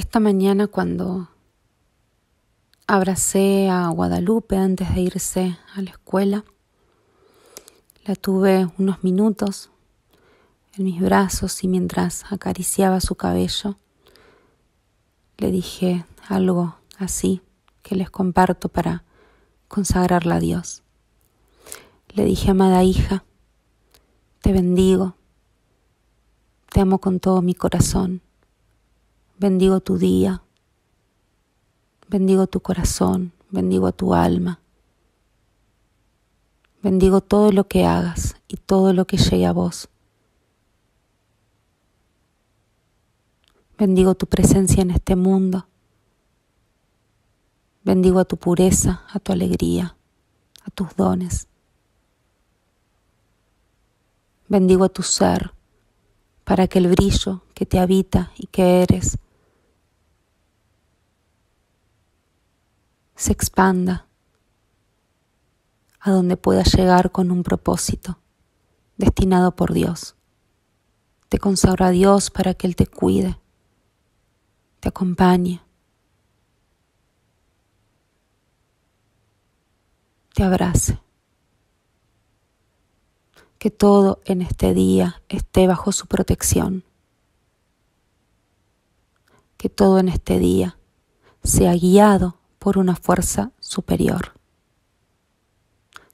Esta mañana cuando abracé a Guadalupe antes de irse a la escuela, la tuve unos minutos en mis brazos y mientras acariciaba su cabello, le dije algo así que les comparto para consagrarla a Dios. Le dije, amada hija, te bendigo, te amo con todo mi corazón, bendigo tu día, bendigo tu corazón, bendigo tu alma, bendigo todo lo que hagas y todo lo que llegue a vos. Bendigo tu presencia en este mundo. Bendigo a tu pureza, a tu alegría, a tus dones. Bendigo a tu ser para que el brillo que te habita y que eres se expanda a donde pueda llegar con un propósito destinado por Dios. Te consagro a Dios para que Él te cuide, te acompañe, te abrace. Que todo en este día esté bajo su protección. Que todo en este día sea guiado por una fuerza superior.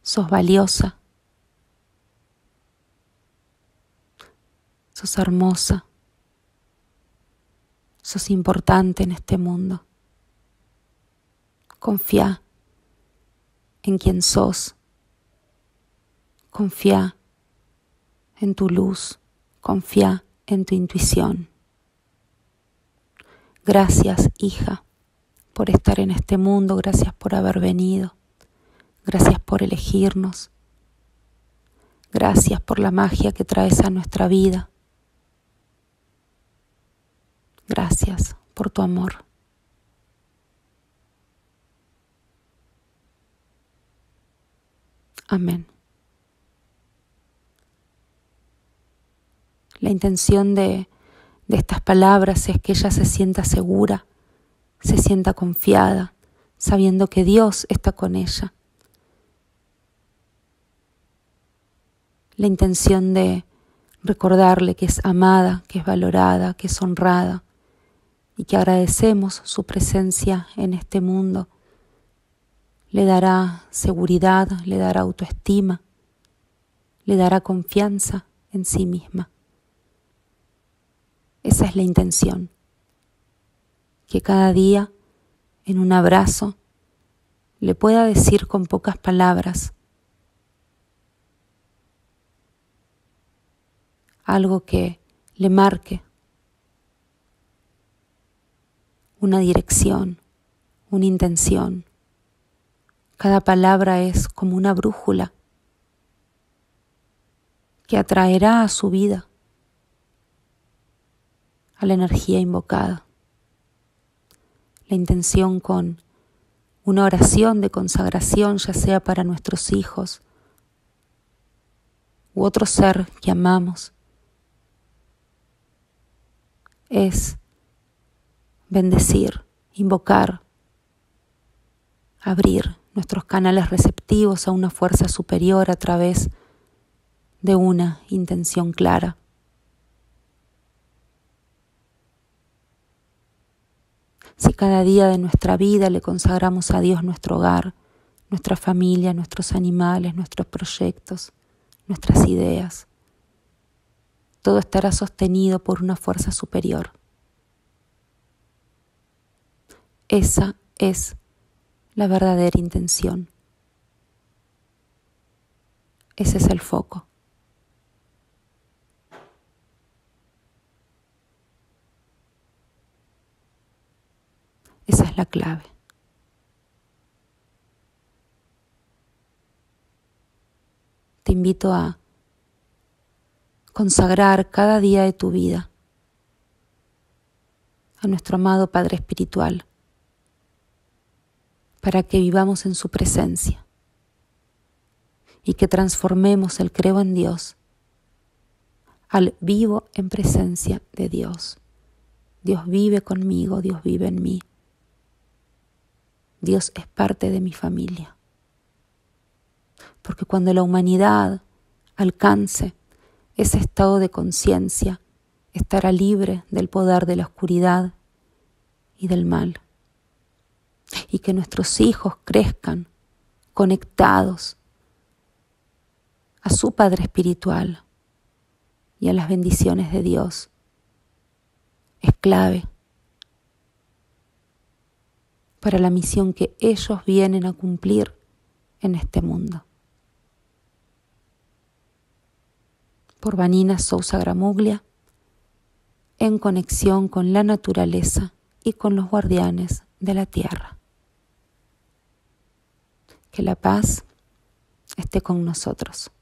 Sos valiosa. Sos hermosa. Sos importante en este mundo. Confía en quien sos. Confía en tu luz. Confía en tu intuición. Gracias, hija, por estar en este mundo. Gracias por haber venido. Gracias por elegirnos. Gracias por la magia que traes a nuestra vida. Gracias por tu amor. Amén. La intención de, de, estas palabras es que ella se sienta segura, se sienta confiada, sabiendo que Dios está con ella. La intención de recordarle que es amada, que es valorada, que es honrada, y que agradecemos su presencia en este mundo. Le dará seguridad, le dará autoestima, le dará confianza en sí misma. Esa es la intención, que cada día, en un abrazo, le pueda decir con pocas palabras algo que le marque una dirección, una intención. Cada palabra es como una brújula que atraerá a su vida, a la energía invocada. La intención con una oración de consagración, ya sea para nuestros hijos u otro ser que amamos, es bendecir, invocar, abrir nuestros canales receptivos a una fuerza superior a través de una intención clara. Si cada día de nuestra vida le consagramos a Dios nuestro hogar, nuestra familia, nuestros animales, nuestros proyectos, nuestras ideas, todo estará sostenido por una fuerza superior. Esa es la verdadera intención. Ese es el foco. Esa es la clave. Te invito a consagrar cada día de tu vida a nuestro amado Padre Espiritual para que vivamos en su presencia y que transformemos el creo en Dios al vivo en presencia de Dios, Dios vive conmigo, Dios vive en mí. Dios es parte de mi familia. Porque cuando la humanidad alcance ese estado de conciencia, estará libre del poder de la oscuridad y del mal. Y que nuestros hijos crezcan conectados a su Padre Espiritual y a las bendiciones de Dios. Es clave para la misión que ellos vienen a cumplir en este mundo. Por Vanina Sousa Gramuglia, en conexión con la naturaleza y con los guardianes de la tierra. Que la paz esté con nosotros.